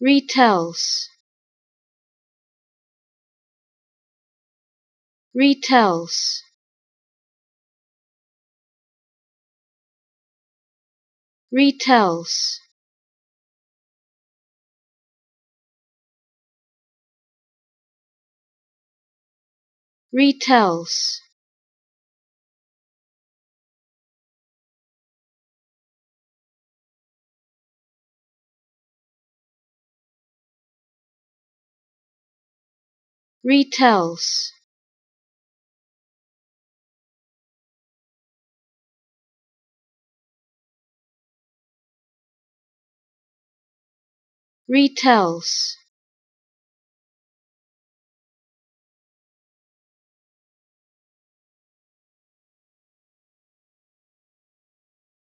retells. Retells. Retells. Retells retells. Retells